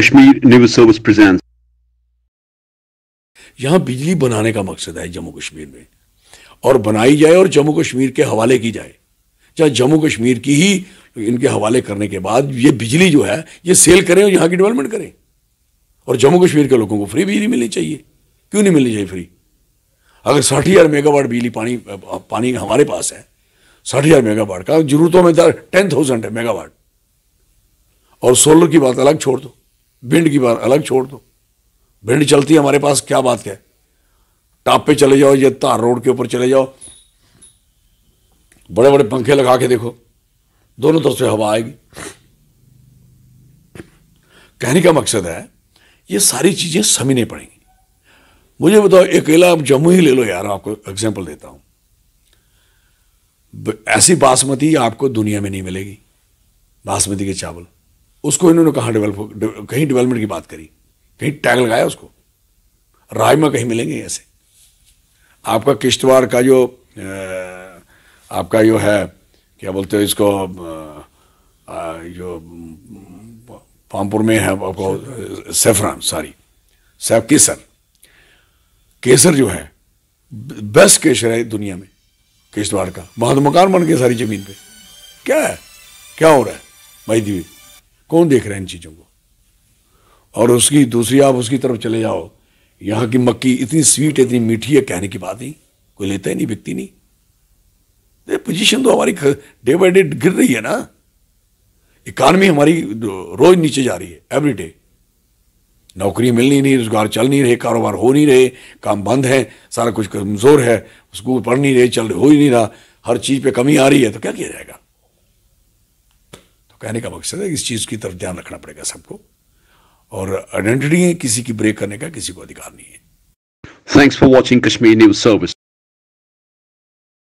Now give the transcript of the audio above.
Kashmir News Service presents. यहाँ बिजली बनाने का मकसद है जम्मू कश्मीर में। और बनाई जाए और जम्मू कश्मीर के हवाले की जाए। चाहे जम्मू कश्मीर की ही इनके हवाले करने के बाद ये बिजली जो है, ये सेल करें और यहाँ की डेवलपमेंट करें। और जम्मू कश्मीर के लोगों को फ्री बिजली मिलनी चाहिए। क्यों नहीं मिलनी चाहिए फ्री अगर साठ हज़ार मेगावाट बिजली पानी पानी हमारे पास है, साठ हज़ार मेगावाट का जरूरतों में टेन थाउज़ेंड है मेगावाट और सोलर की बात अलग छोड़ दो। विंड की बात अलग छोड़ दो। भिंड चलती है, हमारे पास क्या बात है? टाप पे चले जाओ, ये तार रोड के ऊपर चले जाओ। बड़े बड़े पंखे लगा के देखो, दोनों तरफ़ से हवा आएगी। कहने का मकसद है, ये सारी चीज़ें समझनी पड़ेंगी। मुझे बताओ, अकेला आप जम्मू ही ले लो यार आपको एग्ज़ाम्पल देता हूँ। ऐसी बासमती आपको दुनिया में नहीं मिलेगी, बासमती के चावल। उसको इन्होंने कहाँ डेवलप कहीं डेवलपमेंट की बात करी? कहीं टैग लगाया उसको? राजमा कहीं मिलेंगे ऐसे? आपका किश्तवाड़ का जो आपका जो है, क्या बोलते हो इसको जो, पामपुर में है, आपको, सेफरान सॉरी सैफ केसर। केसर जो है, बेस्ट केसर है दुनिया में, किश्तवाड़ का। वहाँ तो मकान बन गए सारी ज़मीन पे। क्या है? क्या हो रहा है? भाई दीवी कौन देख रहा है इन चीज़ों को? और उसकी दूसरी, आप उसकी तरफ़ चले जाओ, यहाँ की मक्की इतनी स्वीट है इतनी मीठी है, कहने की बात नहीं। कोई लेता ही नहीं, बिकती नहीं। पोजीशन तो हमारी डे बाई डे गिर रही है ना। इकानमी हमारी रोज नीचे जा रही है एवरी डे नौकरी मिल नहीं रही रोज़गार चल नहीं रहे, कारोबार हो नहीं रहे, काम बंद है, सारा कुछ कमज़ोर है, स्कूल पढ़ नहीं रहे, चल हो ही नहीं रहा, हर चीज़ पे कमी आ रही है तो क्या किया जाएगा? कहने का मकसद है इस चीज़ की तरफ़ ध्यान रखना पड़ेगा सबको और आइडेंटिटी किसी की ब्रेक करने का किसी को अधिकार नहीं है thanks for watching Kashmir news Service.